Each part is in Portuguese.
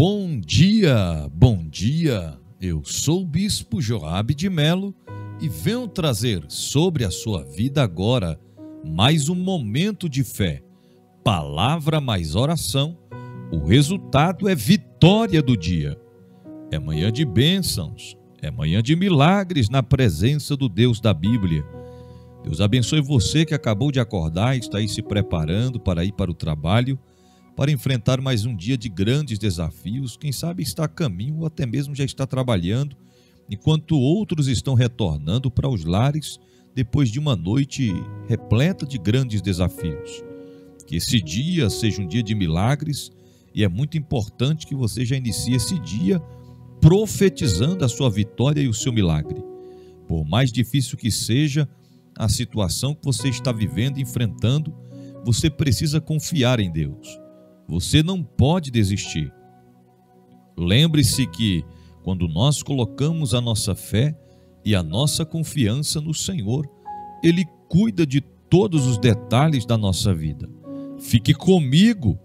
Bom dia, bom dia. Eu sou o bispo Joabe de Melo e venho trazer sobre a sua vida agora mais um momento de fé. Palavra mais oração. O resultado é vitória do dia. É manhã de bênçãos, é manhã de milagres na presença do Deus da Bíblia. Deus abençoe você que acabou de acordar e está aí se preparando para ir para o trabalho para enfrentar mais um dia de grandes desafios. Quem sabe está a caminho ou até mesmo já está trabalhando, enquanto outros estão retornando para os lares depois de uma noite repleta de grandes desafios. Que esse dia seja um dia de milagres e é muito importante que você já inicie esse dia profetizando a sua vitória e o seu milagre. Por mais difícil que seja a situação que você está vivendo, enfrentando, você precisa confiar em Deus. Você não pode desistir. Lembre-se que quando nós colocamos a nossa fé e a nossa confiança no Senhor, Ele cuida de todos os detalhes da nossa vida. Fique comigo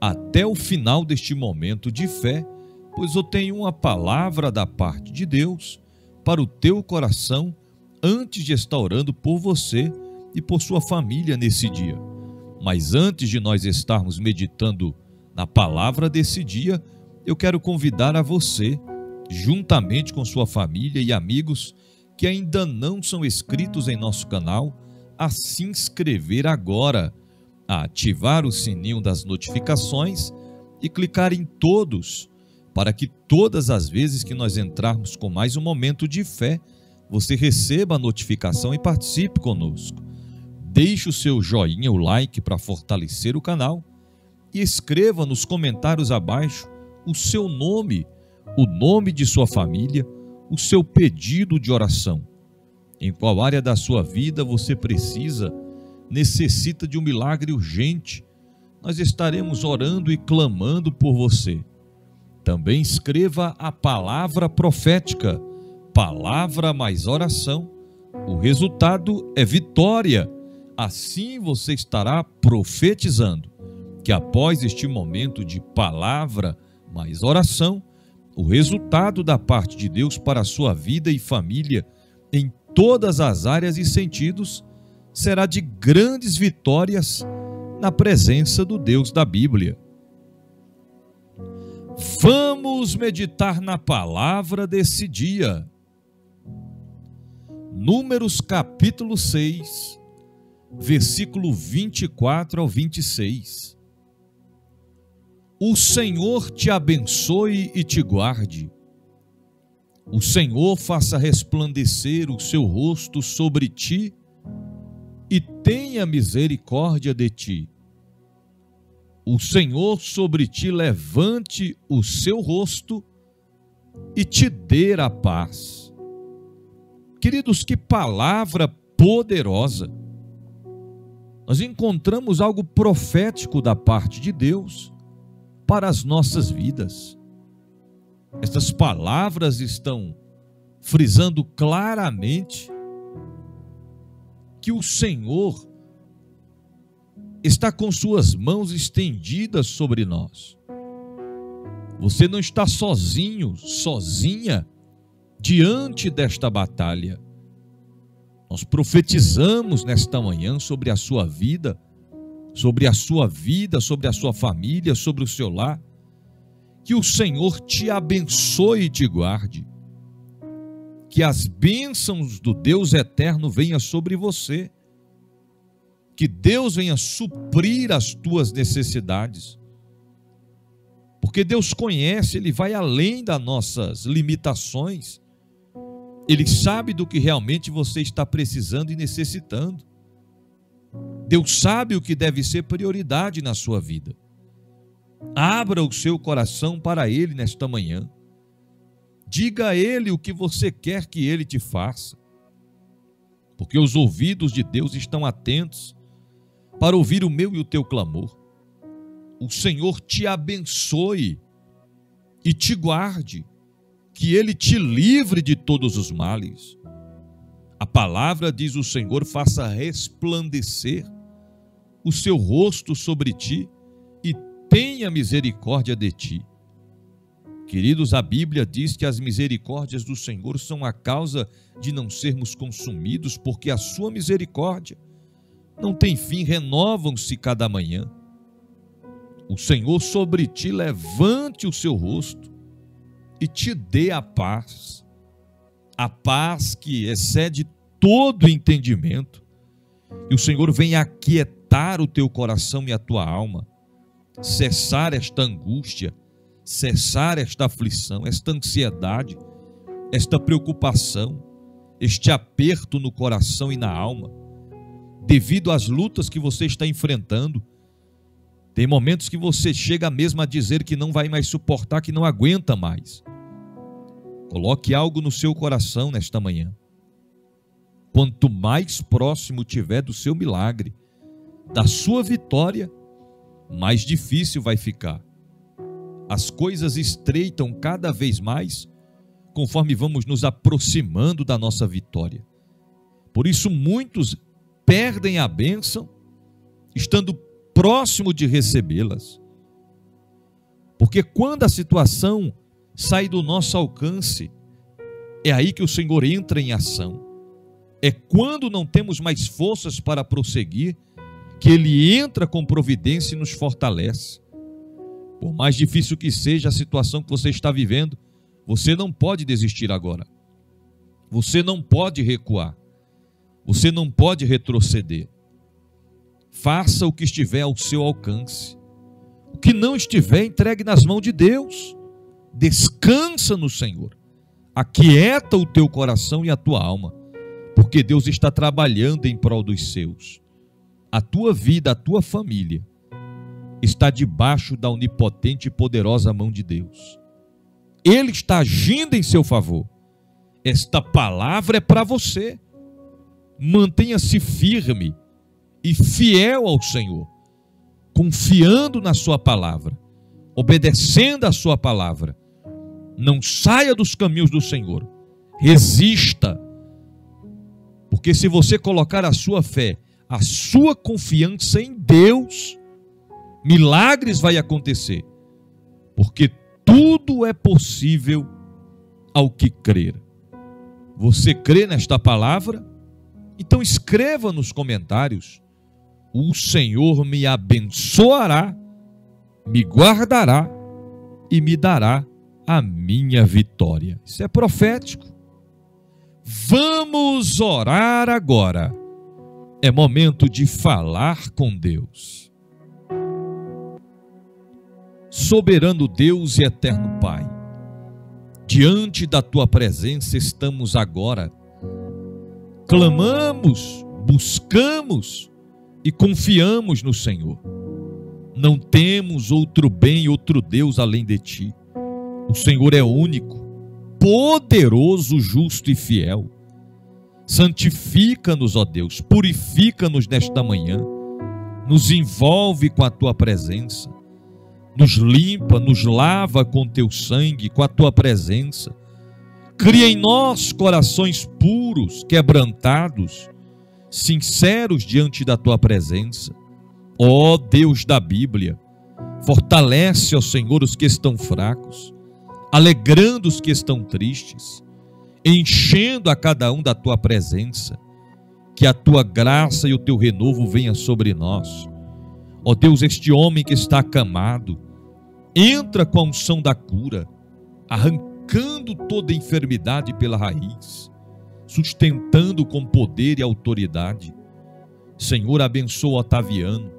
até o final deste momento de fé, pois eu tenho uma palavra da parte de Deus para o teu coração antes de estar orando por você e por sua família nesse dia. Mas antes de nós estarmos meditando na palavra desse dia, eu quero convidar a você, juntamente com sua família e amigos que ainda não são inscritos em nosso canal, a se inscrever agora, a ativar o sininho das notificações e clicar em todos, para que todas as vezes que nós entrarmos com mais um momento de fé, você receba a notificação e participe conosco. Deixe o seu joinha, o like para fortalecer o canal e escreva nos comentários abaixo o seu nome, o nome de sua família, o seu pedido de oração. Em qual área da sua vida você precisa, necessita de um milagre urgente, nós estaremos orando e clamando por você. Também escreva a palavra profética, palavra mais oração. O resultado é vitória Assim você estará profetizando que após este momento de palavra mais oração, o resultado da parte de Deus para a sua vida e família em todas as áreas e sentidos será de grandes vitórias na presença do Deus da Bíblia. Vamos meditar na palavra desse dia. Números capítulo 6, versículo 24 ao 26. O Senhor te abençoe e te guarde. O Senhor faça resplandecer o seu rosto sobre ti e tenha misericórdia de ti. O Senhor sobre ti levante o seu rosto e te dê a paz. Queridos, que palavra poderosa! Nós encontramos algo profético da parte de Deus para as nossas vidas. Estas palavras estão frisando claramente que o Senhor está com suas mãos estendidas sobre nós. Você não está sozinho, sozinha diante desta batalha. Nós profetizamos nesta manhã sobre a sua vida, sobre a sua vida, sobre a sua família, sobre o seu lar. Que o Senhor te abençoe e te guarde. Que as bênçãos do Deus eterno venham sobre você. Que Deus venha suprir as tuas necessidades. Porque Deus conhece, Ele vai além das nossas limitações. Ele sabe do que realmente você está precisando e necessitando. Deus sabe o que deve ser prioridade na sua vida. Abra o seu coração para Ele nesta manhã. Diga a Ele o que você quer que Ele te faça. Porque os ouvidos de Deus estão atentos para ouvir o meu e o teu clamor. O Senhor te abençoe e te guarde que ele te livre de todos os males. A palavra diz: o Senhor faça resplandecer o seu rosto sobre ti e tenha misericórdia de ti. Queridos, a Bíblia diz que as misericórdias do Senhor são a causa de não sermos consumidos, porque a sua misericórdia não tem fim, renovam-se cada manhã. O Senhor sobre ti levante o seu rosto e te dê a paz, a paz que excede todo entendimento. E o Senhor vem aquietar o teu coração e a tua alma, cessar esta angústia, cessar esta aflição, esta ansiedade, esta preocupação, este aperto no coração e na alma, devido às lutas que você está enfrentando. Tem momentos que você chega mesmo a dizer que não vai mais suportar, que não aguenta mais. Coloque algo no seu coração nesta manhã. Quanto mais próximo tiver do seu milagre, da sua vitória, mais difícil vai ficar. As coisas estreitam cada vez mais conforme vamos nos aproximando da nossa vitória. Por isso, muitos perdem a bênção estando próximo de recebê-las. Porque quando a situação sai do nosso alcance, é aí que o Senhor entra em ação. É quando não temos mais forças para prosseguir que Ele entra com providência e nos fortalece. Por mais difícil que seja a situação que você está vivendo, você não pode desistir agora. Você não pode recuar. Você não pode retroceder. Faça o que estiver ao seu alcance. O que não estiver, entregue nas mãos de Deus. Descansa no Senhor. Aquieta o teu coração e a tua alma porque Deus está trabalhando em prol dos seus. A tua vida, a tua família está debaixo da onipotente e poderosa mão de Deus. Ele está agindo em seu favor. Esta palavra é para você. Mantenha-se firme e fiel ao Senhor, confiando na Sua palavra, obedecendo a Sua palavra. Não saia dos caminhos do Senhor. Resista porque se você colocar a sua fé, a sua confiança em Deus, milagres vai acontecer. Porque tudo é possível ao que crer. Você crê nesta palavra? Então escreva nos comentários: O Senhor me abençoará, me guardará e me dará a minha vitória. Isso é profético. Vamos orar agora. É momento de falar com Deus. Soberano Deus e eterno Pai, diante da tua presença estamos agora. Clamamos, buscamos e confiamos no Senhor. Não temos outro bem, outro Deus além de ti. O Senhor é único poderoso, justo e fiel. Santifica-nos, ó Deus, purifica-nos nesta manhã, nos envolve com a tua presença, nos limpa, nos lava com teu sangue, com a tua presença. Cria em nós corações puros, quebrantados, sinceros diante da tua presença. Ó Deus da Bíblia, fortalece, ó Senhor, os que estão fracos alegrando os que estão tristes, enchendo a cada um da tua presença, que a tua graça e o teu renovo venha sobre nós. Ó Deus, este homem que está acamado, entra com a unção da cura, arrancando toda enfermidade pela raiz, sustentando com poder e autoridade. Senhor, abençoa Otaviano,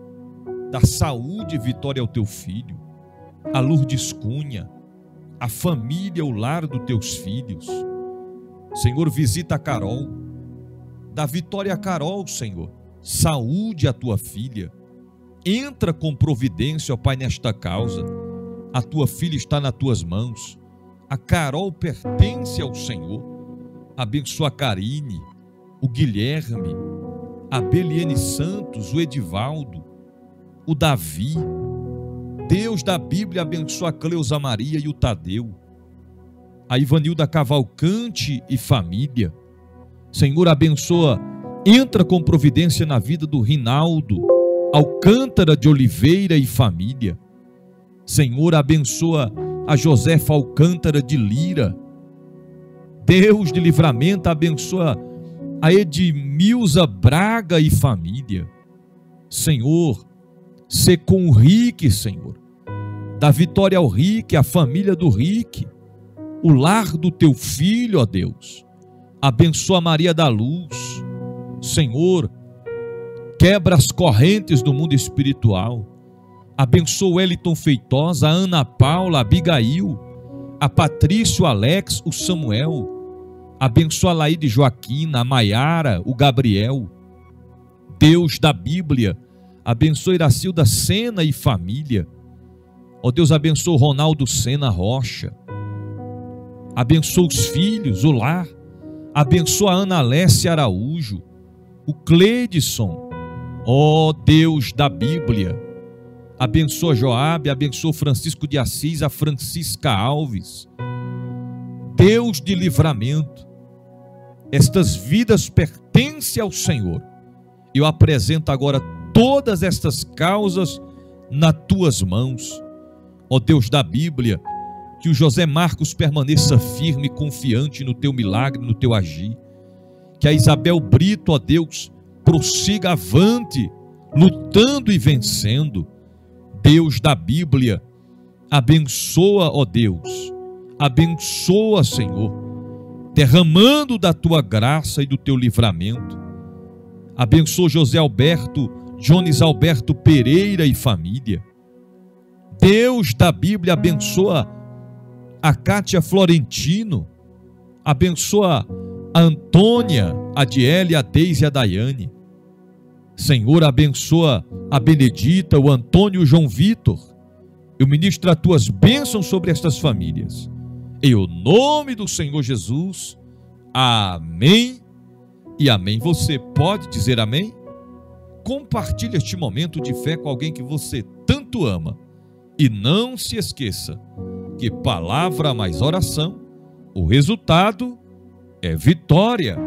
dá saúde e vitória ao teu filho, a Lourdes Cunha, a família, o lar dos teus filhos. Senhor, visita a Carol. Dá vitória a Carol, Senhor. Saúde a tua filha. Entra com providência, ó Pai, nesta causa. A tua filha está nas tuas mãos. A Carol pertence ao Senhor. Abençoa a Karine, o Guilherme, a Beliane Santos, o Edivaldo, o Davi, Deus da Bíblia abençoa a Cleusa Maria e o Tadeu, a Ivanilda Cavalcante e família. Senhor, abençoa, entra com providência na vida do Rinaldo, Alcântara de Oliveira e família. Senhor, abençoa a Josefa Alcântara de Lira. Deus de livramento abençoa a Edmilza Braga e família. Senhor, se com o Rick, Senhor. Da vitória ao Rick, a família do Rick, o lar do teu filho, ó Deus. Abençoa Maria da Luz. Senhor, quebra as correntes do mundo espiritual. Abençoa o Eliton Feitosa, a Ana Paula, a Abigail, a Patrício, Alex, o Samuel. Abençoa a Laíde Joaquina, a Maiara, o Gabriel. Deus da Bíblia, abençoa Iracilda Sena e família. Ó oh Deus, abençoa Ronaldo Sena Rocha. Abençoa os filhos, o lar. Abençoa a Ana Alessia Araújo, o Cledson. Ó oh Deus da Bíblia, abençoa Joabe, abençoa Francisco de Assis, a Francisca Alves. Deus de livramento, estas vidas pertencem ao Senhor. Eu apresento agora todas estas causas nas tuas mãos. Ó Deus da Bíblia, que o José Marcos permaneça firme e confiante no teu milagre, no teu agir. Que a Isabel Brito, ó Deus, prossiga avante, lutando e vencendo. Deus da Bíblia, abençoa, ó Deus, abençoa, Senhor, derramando da tua graça e do teu livramento. Abençoa José Alberto, Jones Alberto Pereira e família. Deus da Bíblia abençoa a Cátia Florentino, abençoa a Antônia, a Diele, a Deise e a Daiane. Senhor, abençoa a Benedita, o Antônio o João Vitor. Eu ministro as tuas bênçãos sobre estas famílias. Em o nome do Senhor Jesus. Amém e amém. Você pode dizer amém? Compartilhe este momento de fé com alguém que você tanto ama e não se esqueça que palavra mais oração, o resultado é vitória.